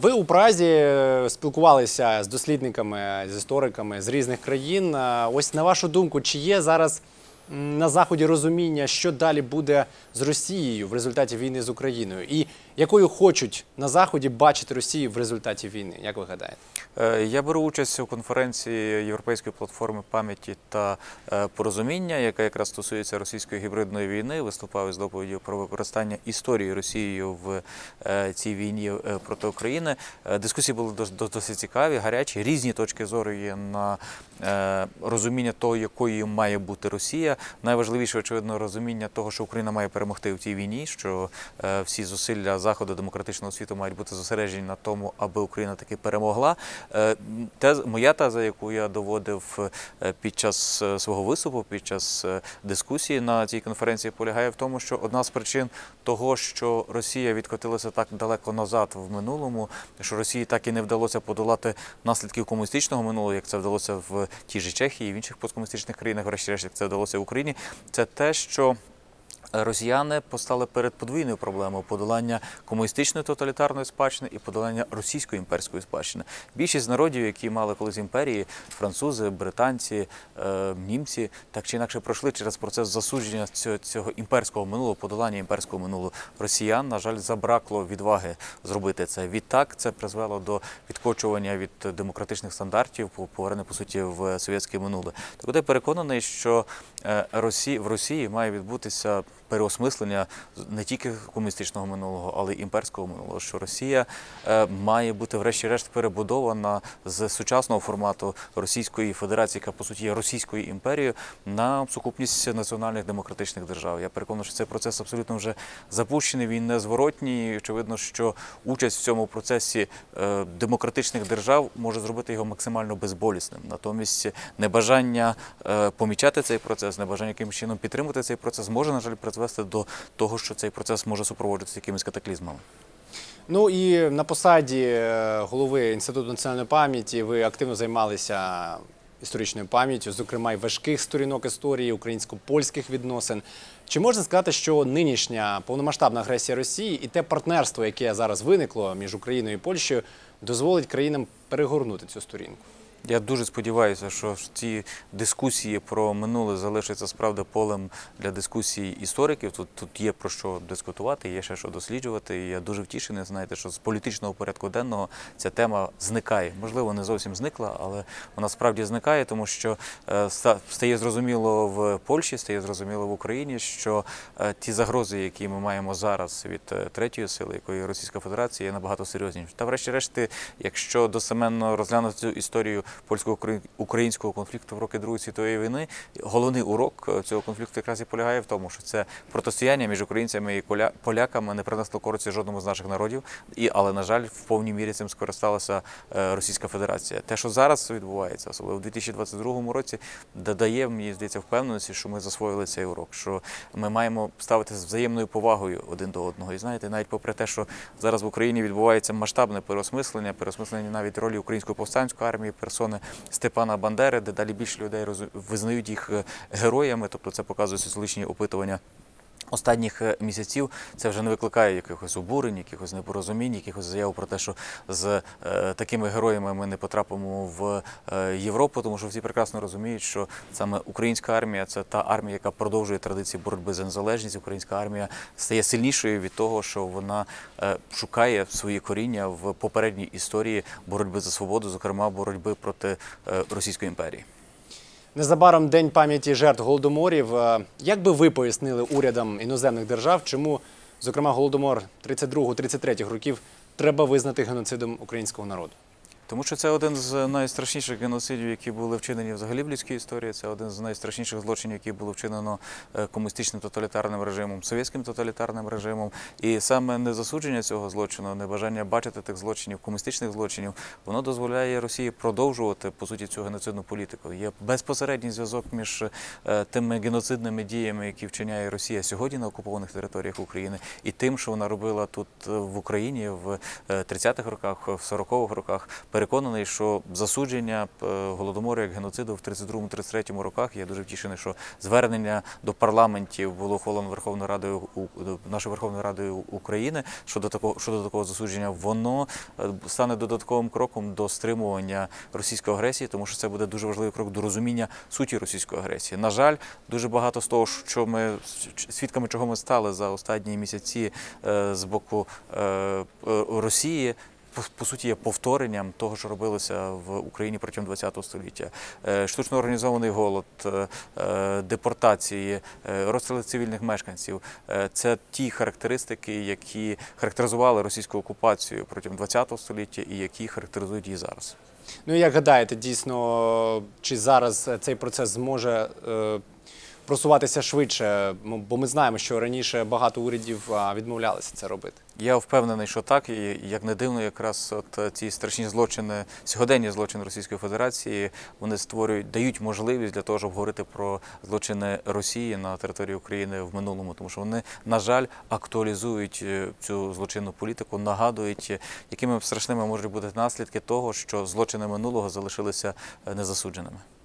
Ви у Празі е, спілкувалися з дослідниками, з істориками з різних країн. Ось на вашу думку, чи є зараз на заході розуміння, що далі буде з Росією в результаті війни з Україною, і якою хочуть на заході бачити Росію в результаті війни? Як ви гадаєте? Е, Я беру участь у конференції Європейської платформи пам'яті та е, порозуміння, яка якраз стосується російської гібридної війни. Виступав із доповіддю про використання історії Росією в е, цій війні проти України. Дискусії були дос- дос- досить цікаві, гарячі. Різні точки зору є на розуміння того, якою має бути Росія. Найважливіше, очевидно, розуміння того, що Україна має перемогти в цій війні, що е, всі зусилля заходу демократичного світу мають бути зосереджені на тому, аби Україна таки перемогла. Е, Тез, моя теза, яку я доводив е, під час свого виступу, під час дискусії на цій конференції, полягає в тому, що одна з причин того, що Росія відкотилася так далеко назад в минулому, що Росії так і не вдалося подолати наслідків комуністичного минулого, як це вдалося в тій же Чехії і в інших посткомуністичних країнах, врешті-решт, як це вдалося в Україні, це те, що Росіяни постали перед подвійною проблемою подолання комуністичної тоталітарної спадщини і подолання російської імперської спадщини. Більшість народів, які мали колись імперії, французи, британці, е, німці, так чи інакше пройшли через процес засудження цього, імперського минулого, подолання імперського минулого. Росіян, на жаль, забракло відваги зробити це. Відтак це призвело до відкочування від демократичних стандартів, по- повернення по суті в совєтське минуле. Так от я переконаний, що е, Росі... в Росії має відбутися переосмислення не тільки комуністичного минулого, але й імперського минулого. Що Росія е, має бути, врешті-решт, перебудована з сучасного формату Російської Федерації, яка по суті є Російською імперією, на сукупність національних демократичних держав. Я переконаний, що цей процес абсолютно вже запущений. Він незворотній. Очевидно, що участь в цьому процесі е, демократичних держав може зробити його максимально безболісним. Натомість небажання е, помічати цей процес, небажання якимось чином підтримувати цей процес, може, на жаль, призвести до того, що цей процес може супроводжуватися якимись катаклізмами. Ну і на посаді е, голови Інституту національної пам'яті ви активно займалися історичною пам'яттю, зокрема й важких сторінок історії українсько-польських відносин. Чи можна сказати, що нинішня повномасштабна агресія Росії і те партнерство, яке зараз виникло між Україною і Польщею, дозволить країнам перегорнути цю сторінку? Я дуже сподіваюся, що ці дискусії про минуле залишаться справді полем для дискусій істориків. Тут тут є про що дискутувати, є ще що досліджувати. І я дуже втішений. Знаєте, що з політичного порядку денного ця тема зникає. Можливо, не зовсім зникла, але вона справді зникає, тому що е, стає зрозуміло в Польщі, стає зрозуміло в Україні, що е, ті загрози, які ми маємо зараз від е, третьої сили, якої Російська Федерація, є набагато серйозніші. Та врешті-решт, якщо достеменно розглянути цю історію польсько-українського конфлікту в роки Другої світової війни, головний урок е, цього конфлікту якраз і полягає в тому, що це протистояння між українцями і поляками не принесло користі жодному з наших народів, і але на жаль, в повній мірі цим скористалася е, Російська Федерація. Те, що зараз відбувається, особливо в 2022 році, додає мені здається впевненості, що ми засвоїли цей урок, що ми маємо ставитися з взаємною повагою один до одного. І знаєте, навіть попри те, що зараз в Україні відбувається масштабне переосмислення, переосмислення навіть ролі української повстанської армії, персони Степана Бандери, де далі більше людей визнають їх е, героями, тобто це показує соціологічні опитування. Останніх е, місяців це вже не викликає якихось обурень, якихось непорозумінь, якихось заяв про те, що з е, такими героями ми не потрапимо в е, Європу, тому що всі прекрасно розуміють, що саме українська армія це та армія, яка продовжує традиції боротьби за незалежність. Українська армія стає сильнішою від того, що вона шукає свої коріння в попередній історії боротьби за свободу, зокрема боротьби проти Російської імперії. Незабаром День пам'яті жертв голодоморів. Е, Як би ви пояснили урядам іноземних держав, чому, зокрема, голодомор 32-33 років треба визнати геноцидом українського народу? Тому що це один з найстрашніших геноцидів, які були вчинені взагалі в людській історії. Це один з найстрашніших злочинів, які було вчинено е, комуністичним тоталітарним режимом, совєтським тоталітарним режимом. І саме незасудження цього злочину, небажання бачити тих злочинів, комуністичних злочинів, воно дозволяє Росії продовжувати по суті цю геноцидну політику. Є безпосередній зв'язок між е, тими геноцидними діями, які вчиняє Росія сьогодні на окупованих територіях України, і тим, що вона робила тут е, в Україні в е, 30-х роках, в 40-х роках. Переконаний, що засудження е, голодомору як геноциду в 32-33 роках. Я дуже втішений, що звернення до парламентів було ухвалено Верховною Радою нашою Верховною Радою України щодо такого щодо такого засудження. Воно е, стане додатковим кроком до стримування російської агресії, тому що це буде дуже важливий крок до розуміння суті російської агресії. На жаль, дуже багато з того, що ми свідками чого ми стали за останні місяці е, з боку Росії. По, суті, є повторенням того, що робилося в Україні протягом ХХ століття. Е, Штучно організований голод, е, е, депортації, розстріли цивільних мешканців це ті характеристики, які характеризували російську окупацію протягом ХХ століття і які характеризують її зараз. Ну, як гадаєте, дійсно, чи зараз цей процес зможе просуватися швидше? Бо ми знаємо, що раніше багато урядів відмовлялися це робити. Я впевнений, що так, і як не дивно, якраз от е, ці страшні злочини, сьогоденні злочини Російської Федерації, вони створюють, дають можливість для того, щоб говорити про злочини Росії на території України в минулому, тому що вони, на жаль, актуалізують е, цю злочинну політику, нагадують, е, якими страшними можуть бути наслідки того, що злочини минулого залишилися незасудженими.